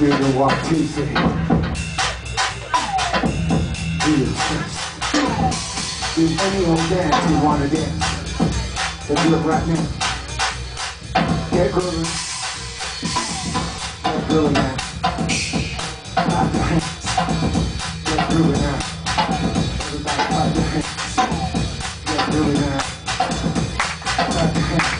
Freedom walk Tuesday. Be obsessed. There's dance you wanna dance. Let's do it right now. Get grooving. Get grooving now. Clap your hands. Get grooving now. Everybody clap your hands. Get grooving now. Clap your hands.